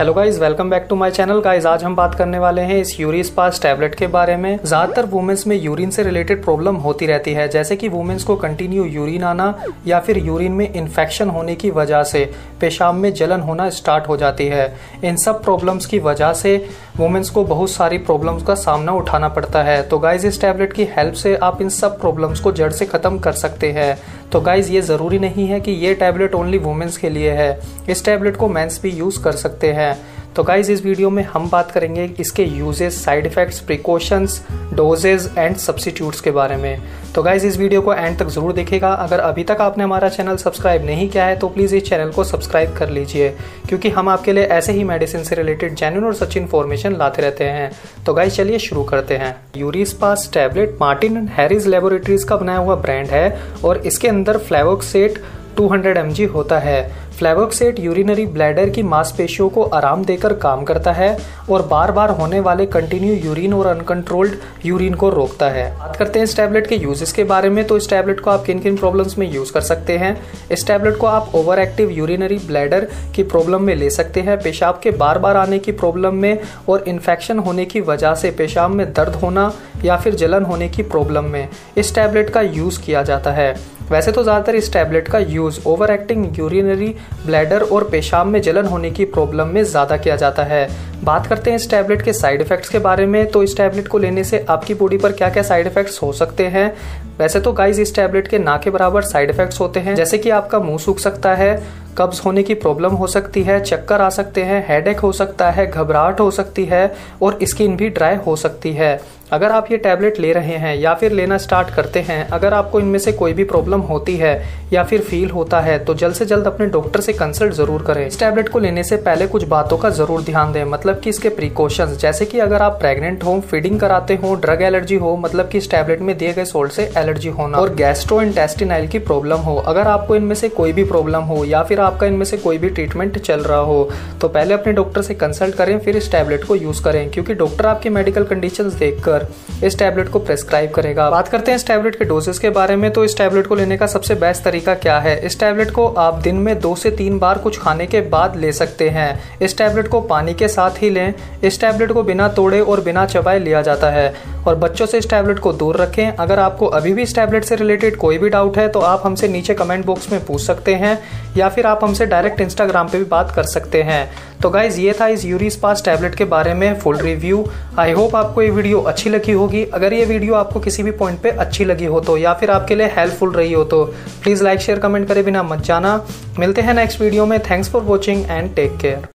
Hello guys welcome back to my channel guys आज हम बात करने वाले हैं इस यूरी स्पास टैबलेट के बारे में। ज़्यादातर वुमेन्स में यूरिन से रिलेटेड प्रॉब्लम होती रहती है, जैसे कि वुमेन्स को कंटिन्यू यूरिन आना या फिर यूरिन में इन्फेक्शन होने की वजह से, पेशाब में जलन होना स्टार्ट हो जाती है। इन सब प्रॉब्लम्स की वजह से वुमेन्स को बहुत सारी प्रॉब्लम्स का सामना उठाना पड़ता है। तो गाइज़ इस टैबलेट की हेल्प से आप इन सब प्रॉब्लम्स को जड़ से खत्म कर सकते हैं। तो गाइज़ ये ज़रूरी नहीं है कि ये टैबलेट ओनली वुमेंस के लिए है। इस टैबलेट को मैंस भी यूज़ कर सकते हैं। तो गाइज़ इस वीडियो में हम बात करेंगे इसके uses side effects precautions dosages and substitutes के बारे में। तो गाइज़ इस वीडियो को एंड तक ज़रूर देखेगा अगर अभी तक आपने हमारा चैनल सब्सक्राइब नहीं किया है तो प्लीज़ इस चैनल को सब्सक्राइब कर लीजिए, क्योंकि हम आपके लिए ऐसे ही मेडिसिन से रिलेटेड जेन्यून और सच इन्फॉर्मेशन लाते रहते हैं। तो गाइज़ चलिए शुरू करते हैं। Urispas tablet Martin and Harris laboratories का बनाया हुआ ब्रांड है और इसके अंदर फ्लेवोक्सेट 200 mg होता है। फ्लेवोक्सेट यूरिनरी ब्लैडर की मांसपेशियों को आराम देकर काम करता है और बार बार होने वाले कंटिन्यू यूरिन और अनकंट्रोल्ड यूरिन को रोकता है। बात करते हैं इस टैबलेट के यूजेस के बारे में तो इस टैबलेट को आप किन किन प्रॉब्लम्स में यूज़ कर सकते हैं? इस टैबलेट को आप ओवर एक्टिव यूरिनरी ब्लैडर की प्रॉब्लम में ले सकते हैं। पेशाब के बार बार आने की प्रॉब्लम में और इन्फेक्शन होने की वजह से पेशाब में दर्द होना या फिर जलन होने की प्रॉब्लम में इस टैबलेट का यूज़ किया जाता है। वैसे तो ज़्यादातर इस टैबलेट का use over acting urinary bladder और पेशाब में जलन होने की प्रॉब्लम में ज़्यादा किया जाता है। बात करते हैं इस टैबलेट के साइड इफ़ेक्ट्स के बारे में तो इस टैबलेट को लेने से आपकी बॉडी पर क्या क्या साइड इफ़ेक्ट्स हो सकते हैं? वैसे तो गाइज़ इस टैबलेट के ना के बराबर साइड इफ़ेक्ट्स होते हैं, जैसे कि आपका मुँह सूख सकता है कब्ज होने की प्रॉब्लम हो सकती है, चक्कर आ सकते हैं हेडेक हो सकता है, घबराहट हो सकती है और स्किन भी ड्राई हो सकती है। अगर आप ये टैबलेट ले रहे हैं या फिर लेना स्टार्ट करते हैं, अगर आपको इनमें से कोई भी प्रॉब्लम होती है या फिर फील होता है तो जल्द से जल्द अपने डॉक्टर से कंसल्ट ज़रूर करें। इस टैबलेट को लेने से पहले कुछ बातों का ज़रूर ध्यान दें मतलब कि इसके प्रिकॉशंस जैसे कि अगर आप प्रेग्नेंट हो फीडिंग कराते हो ड्रग एलर्जी हो मतलब कि इस टैबलेट में दिए गए सोल्ट से एलर्जी होना, और गैस्ट्रो इंटेस्टिनाइल की प्रॉब्लम हो, अगर आपको इनमें से कोई भी प्रॉब्लम हो, या फिर आपका इनमें से कोई भी ट्रीटमेंट चल रहा हो तो पहले अपने डॉक्टर से कंसल्ट करें, फिर इस टैबलेट को यूज़ करें, क्योंकि डॉक्टर आपकी मेडिकल कंडीशन देखकर इस टैबलेट को प्रेस्क्राइब करेगा। बात करते हैं इस टैबलेट के डोजेस के बारे में तो इस टैबलेट को लेने का सबसे बेस्ट तरीका क्या है? इस टैबलेट को आप दिन में दो से तीन बार कुछ खाने के बाद ले सकते हैं। इस टैबलेट को पानी के साथ ही लें। इस टैबलेट को बिना तोड़े और बिना चबाए लिया जाता है। और बच्चों से इस टैबलेट को दूर रखें। अगर आपको अभी भी इस टैबलेट से रिलेटेड कोई भी डाउट है तो आप हमसे नीचे कमेंट बॉक्स में पूछ सकते हैं, या फिर आप हमसे डायरेक्ट इंस्टाग्राम पर भी बात कर सकते हैं। तो गाइज़ ये था इस यूरिस पास टैबलेट के बारे में फुल रिव्यू आई होप आपको ये वीडियो अच्छी लगी होगी। अगर ये वीडियो आपको किसी भी पॉइंट पे अच्छी लगी हो तो या फिर आपके लिए हेल्पफुल रही हो तो प्लीज़ लाइक शेयर कमेंट करें बिना मत जाना। मिलते हैं नेक्स्ट वीडियो में। Thanks for watching and take care